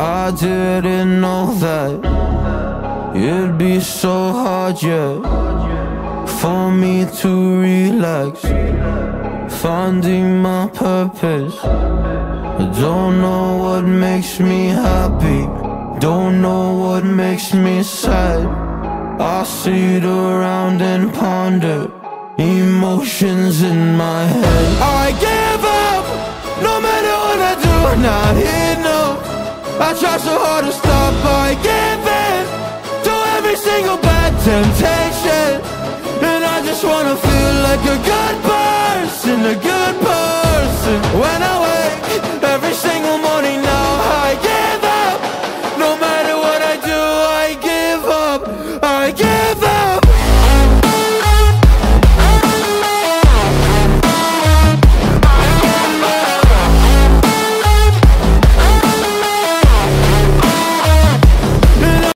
I didn't know that it'd be so hard yet for me to relax, finding my purpose. I don't know what makes me happy, don't know what makes me sad. I sit around and ponder emotions in my head. I try so hard to stop, I give in to every single bad temptation. And I just wanna feel like a good